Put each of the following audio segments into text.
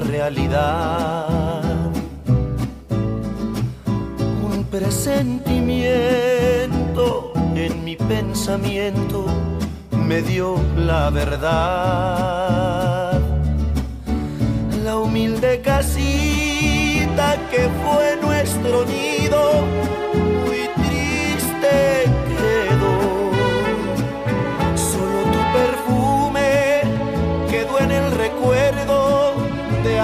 realidad. Un presentimiento en mi pensamiento me dio la verdad. La humilde casita que fue nuestro nido,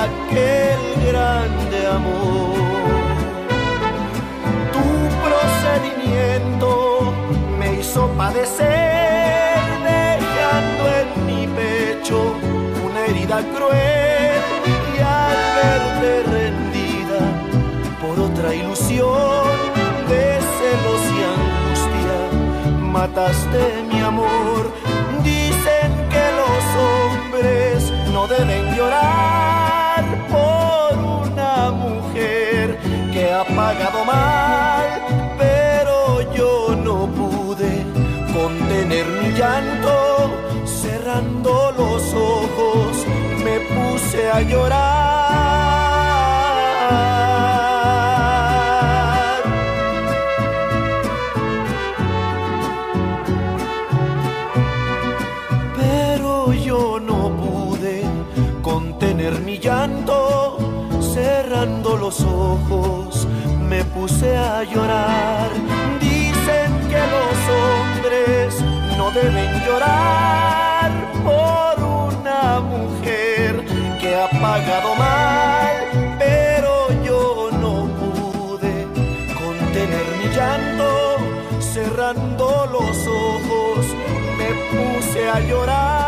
aquel grande amor. Tu procedimiento me hizo padecer, dejando en mi pecho una herida cruel y al verte rendida por otra ilusión de celos y angustia, mataste mi amor. Dicen que los hombres no deben llorar a llorar. Pero yo no pude contener mi llanto, cerrando los ojos me puse a llorar. Dicen que los hombres no deben llorar cerrando los ojos me puse a llorar.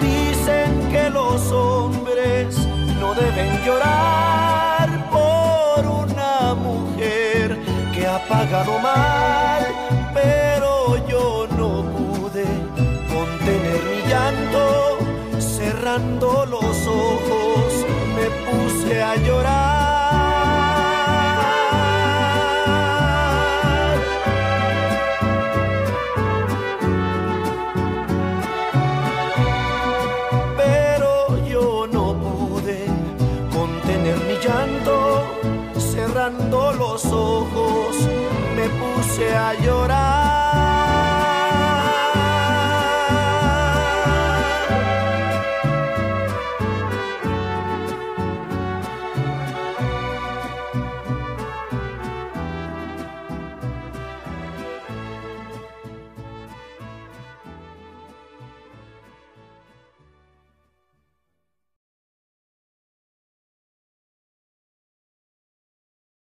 Dicen que los hombres no deben llorar ha pagado mal, pero yo no pude contener mi llanto, cerrando los ojos me puse a llorar. Puse a llorar.